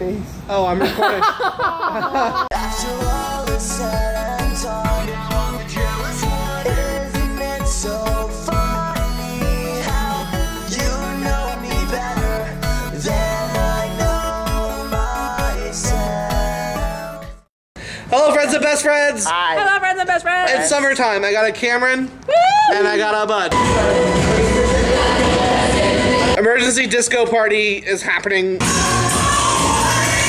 face. Oh, I'm recording. After all is said and done, isn't it so funny how you know me better than I know myself? Hello, friends and best friends. Hi. Hello, friends and best friends. It's summertime. I got a Cameron and I got a Bud. Emergency disco party is happening.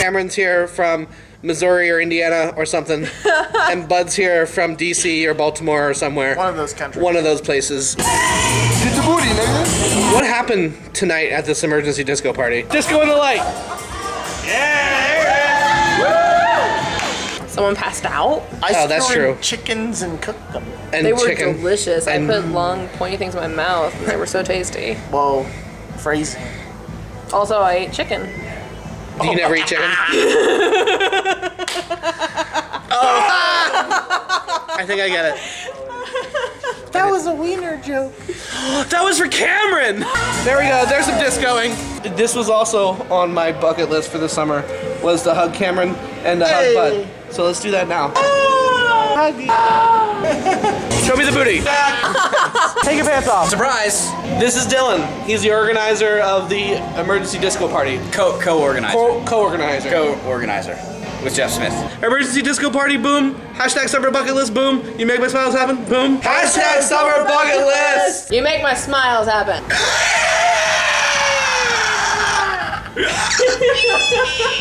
Cameron's here from Missouri or Indiana or something, and Bud's here from DC or Baltimore or somewhere. One of those countries. One of those places. Get the booty, nigga. What happened tonight at this emergency disco party? Disco in the light. Yeah. Someone passed out. I Oh, that's screwed true. Chickens and cooked them. And They were chicken. delicious. And- I put long, pointy things in my mouth, and they were so tasty. Whoa, phrasing. Also, I ate chicken. Do you never eat chicken? oh. I think I get it. That was a wiener joke. That was for Cameron! There we go, there's some discoing. This was also on my bucket list for the summer, was to hug Cameron and to Hey. hug Bud. So let's do that now. Ah. Show me the booty. Take your pants off. Surprise! This is Dylan. He's the organizer of the emergency disco party. Co co-organizer. Co- Co-organizer. Co-organizer with Jeff Smith. Emergency disco party, boom. Hashtag summer bucket list, boom. You make my smiles happen, boom. Hashtag summer bucket list. You make my smiles happen.